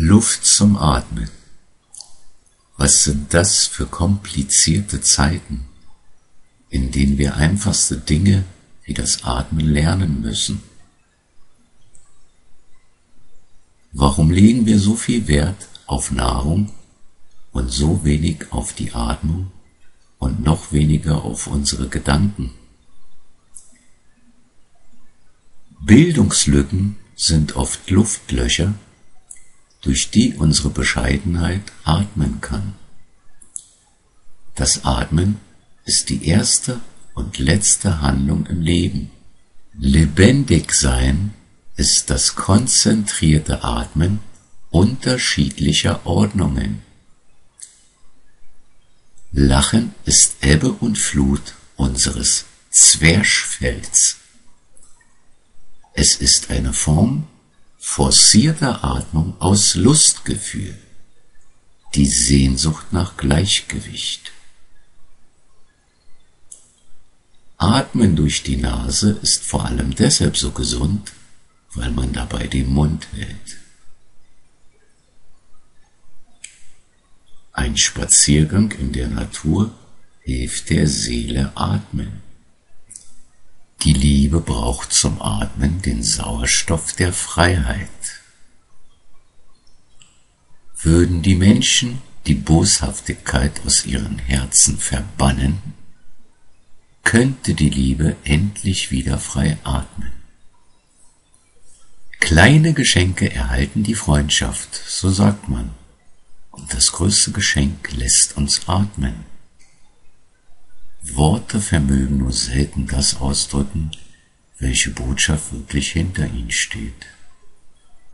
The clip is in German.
Luft zum Atmen. Was sind das für komplizierte Zeiten, in denen wir einfachste Dinge wie das Atmen lernen müssen? Warum legen wir so viel Wert auf Nahrung und so wenig auf die Atmung und noch weniger auf unsere Gedanken? Bildungslücken sind oft Luftlöcher, durch die unsere Bescheidenheit atmen kann. Das Atmen ist die erste und letzte Handlung im Leben. Lebendig sein ist das konzentrierte Atmen unterschiedlicher Ordnungen. Lachen ist Ebbe und Flut unseres Zwerchfells. Es ist eine Form forcierter Atmung aus Lustgefühl, die Sehnsucht nach Gleichgewicht. Atmen durch die Nase ist vor allem deshalb so gesund, weil man dabei den Mund hält. Ein Spaziergang in der Natur hilft der Seele atmen. Die Liebe braucht zum Atmen den Sauerstoff der Freiheit. Würden die Menschen die Boshaftigkeit aus ihren Herzen verbannen, könnte die Liebe endlich wieder frei atmen. Kleine Geschenke erhalten die Freundschaft, so sagt man, und das größte Geschenk lässt uns atmen. Worte vermögen nur selten das ausdrücken, welche Botschaft wirklich hinter ihnen steht.